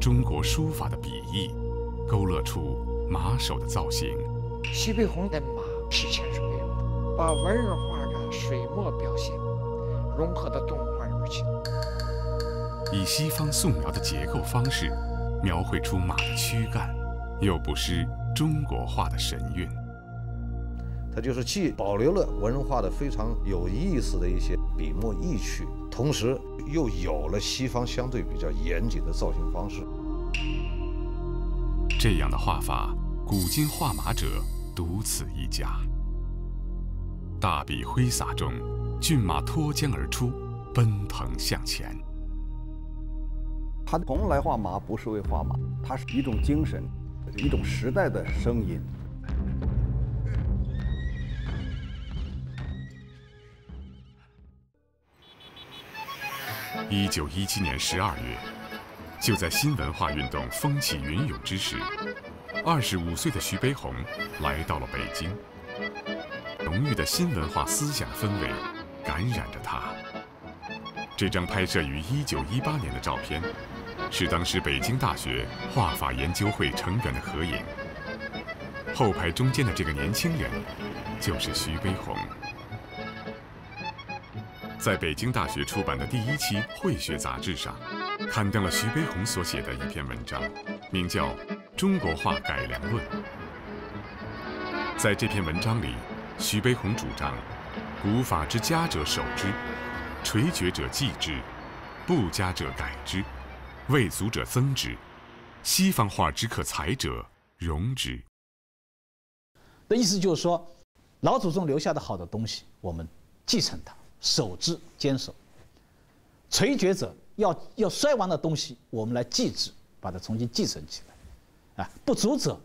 中国书法的笔意，勾勒出马首的造型。徐悲鸿的马是前所未有的，把文人画的水墨表现融合到动画里面去，以西方素描的结构方式，描绘出马的躯干，又不失中国画的神韵。它就是既保留了文人画的非常有意思的一些笔墨意趣，同时又有了西方相对比较严谨的造型方式。这样的画法，古今画马者独此一家。大笔挥洒中，骏马脱缰而出，奔腾向前。他从来画马不是为画马，它是一种精神，一种时代的声音。一九一七年十二月，就在新文化运动风起云涌之时，二十五岁的徐悲鸿来到了北京。浓郁的新文化思想氛围感染着他。这张拍摄于一九一八年的照片，是当时北京大学画法研究会成员的合影。后排中间的这个年轻人，就是徐悲鸿。在北京大学出版的第一期《会学》杂志上，刊登了徐悲鸿所写的一篇文章，名叫《中国画改良论》。在这篇文章里，徐悲鸿主张：古法之佳者守之，垂绝者继之，不佳者改之，未足者增之，西方画之可裁者容之。的意思就是说，老祖宗留下的好的东西，我们继承它。守之坚守，垂绝者要要衰亡的东西，我们来继之，把它重新继承起来，啊，不足者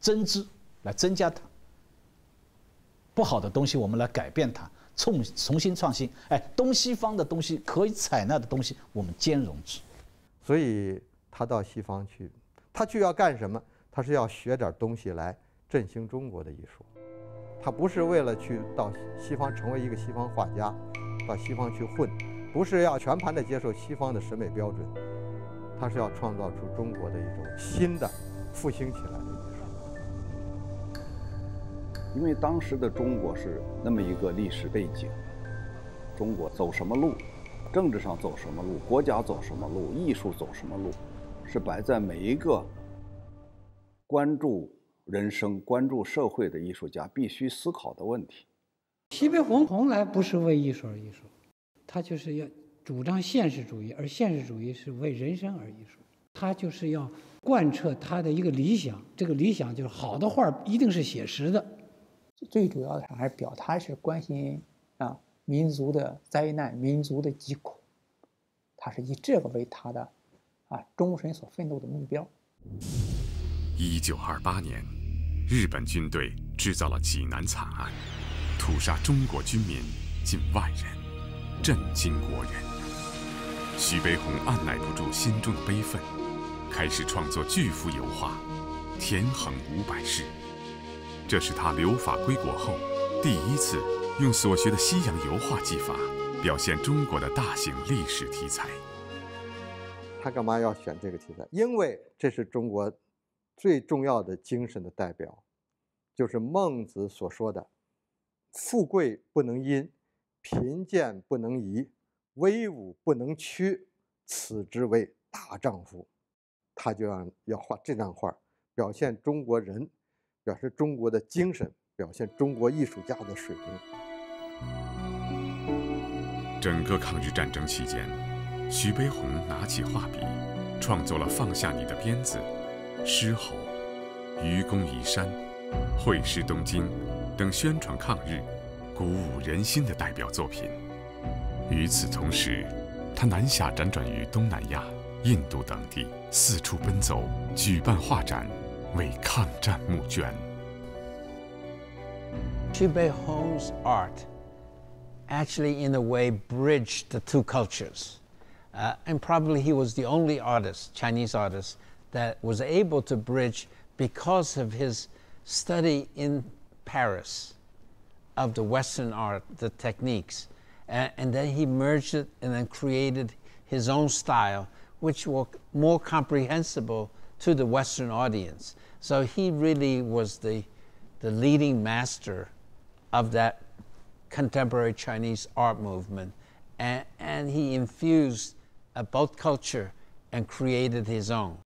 增之，来增加它。不好的东西，我们来改变它，重重新创新。哎，东西方的东西可以采纳的东西，我们兼容之。所以他到西方去，他去要干什么？他是要学点东西来振兴中国的艺术。他不是为了去到西方成为一个西方画家，到西方去混，不是要全盘的接受西方的审美标准，他是要创造出中国的一种新的复兴起来的艺术。因为当时的中国是那么一个历史背景，中国走什么路，政治上走什么路，国家走什么路，艺术走什么路，是摆在每一个关注。人生关注社会的艺术家必须思考的问题。徐悲鸿从来不是为艺术而艺术，他就是要主张现实主义，而现实主义是为人生而艺术。他就是要贯彻他的一个理想，这个理想就是好的画一定是写实的。最主要的还是表他是关心啊民族的灾难、民族的疾苦，他是以这个为他的啊终身所奋斗的目标。一九二八年，日本军队制造了济南惨案，屠杀中国军民近万人，震惊国人。徐悲鸿按耐不住心中的悲愤，开始创作巨幅油画《田横五百世》。这是他留法归国后第一次用所学的西洋油画技法表现中国的大型历史题材。他干嘛要选这个题材？因为这是中国。最重要的精神的代表，就是孟子所说的：“富贵不能淫，贫贱不能移，威武不能屈，此之为大丈夫。”他就要要画这张画，表现中国人，表示中国的精神，表现中国艺术家的水平。整个抗日战争期间，徐悲鸿拿起画笔，创作了《放下你的鞭子》。狮吼、愚公移山、会师东京等宣传抗日、鼓舞人心的代表作品。与此同时，他南下辗转于东南亚、印度等地，四处奔走，举办画展，为抗战募捐。Xu Beihong's art actually, in a way, bridged the two cultures. Uh, and probably he was the only artist, Chinese artist, that was able to bridge because of his study in Paris of the Western art, the techniques. And, and, then he merged it and then created his own style, which were more comprehensible to the Western audience. So he really was the, the leading master of that contemporary Chinese art movement. And, and he infused uh, both culture and created his own.